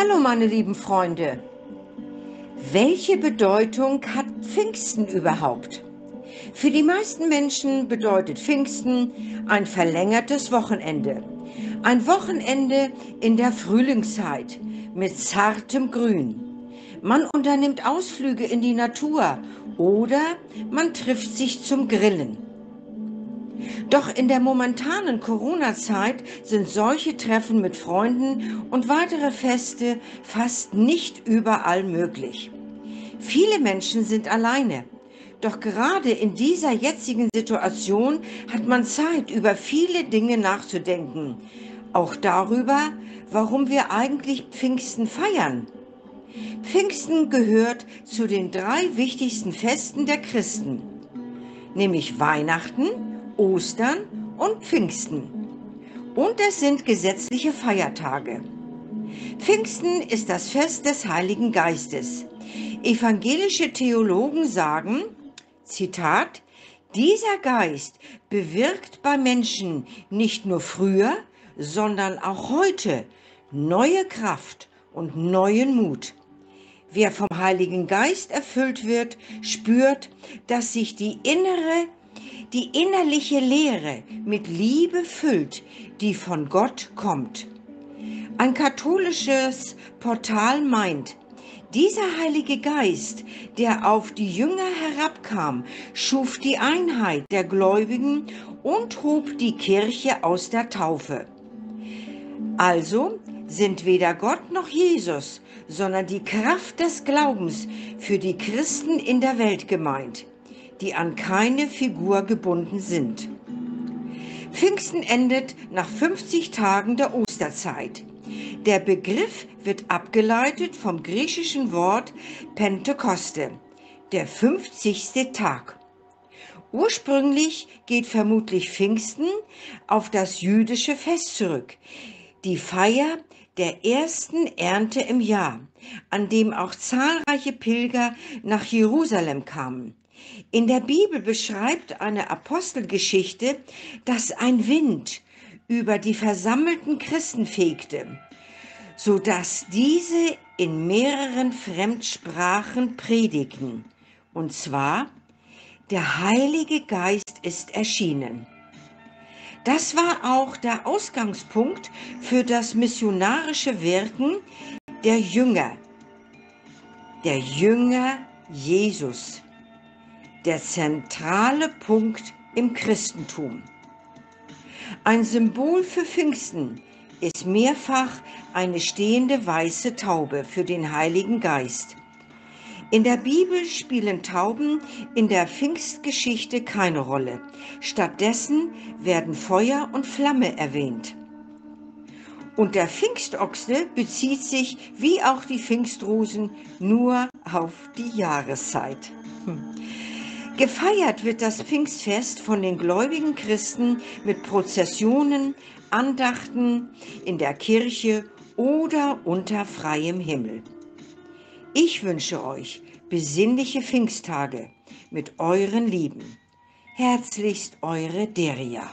Hallo meine lieben Freunde. Welche Bedeutung hat Pfingsten überhaupt? Für die meisten Menschen bedeutet Pfingsten ein verlängertes Wochenende. Ein Wochenende in der Frühlingszeit mit zartem Grün. Man unternimmt Ausflüge in die Natur oder man trifft sich zum Grillen. Doch in der momentanen Corona-Zeit sind solche Treffen mit Freunden und weitere Feste fast nicht überall möglich. Viele Menschen sind alleine. Doch gerade in dieser jetzigen Situation hat man Zeit, über viele Dinge nachzudenken. Auch darüber, warum wir eigentlich Pfingsten feiern. Pfingsten gehört zu den drei wichtigsten Festen der Christen, nämlich Weihnachten, Ostern und Pfingsten. Und es sind gesetzliche Feiertage. Pfingsten ist das Fest des Heiligen Geistes. Evangelische Theologen sagen, Zitat, dieser Geist bewirkt bei Menschen nicht nur früher, sondern auch heute neue Kraft und neuen Mut. Wer vom Heiligen Geist erfüllt wird, spürt, dass sich die innere die innerliche Lehre mit Liebe füllt, die von Gott kommt. Ein katholisches Portal meint, dieser Heilige Geist, der auf die Jünger herabkam, schuf die Einheit der Gläubigen und hob die Kirche aus der Taufe. Also sind weder Gott noch Jesus, sondern die Kraft des Glaubens für die Christen in der Welt gemeint die an keine Figur gebunden sind. Pfingsten endet nach 50 Tagen der Osterzeit. Der Begriff wird abgeleitet vom griechischen Wort Pentekoste, der 50. Tag. Ursprünglich geht vermutlich Pfingsten auf das jüdische Fest zurück, die Feier der ersten Ernte im Jahr, an dem auch zahlreiche Pilger nach Jerusalem kamen. In der Bibel beschreibt eine Apostelgeschichte, dass ein Wind über die versammelten Christen fegte, so dass diese in mehreren Fremdsprachen predigten. Und zwar, der Heilige Geist ist erschienen. Das war auch der Ausgangspunkt für das missionarische Wirken der Jünger, der Jünger Jesus der zentrale Punkt im Christentum. Ein Symbol für Pfingsten ist mehrfach eine stehende weiße Taube für den Heiligen Geist. In der Bibel spielen Tauben in der Pfingstgeschichte keine Rolle. Stattdessen werden Feuer und Flamme erwähnt. Und der Pfingstochse bezieht sich, wie auch die Pfingstrosen, nur auf die Jahreszeit. Gefeiert wird das Pfingstfest von den gläubigen Christen mit Prozessionen, Andachten in der Kirche oder unter freiem Himmel. Ich wünsche euch besinnliche Pfingsttage mit euren Lieben. Herzlichst eure Deria.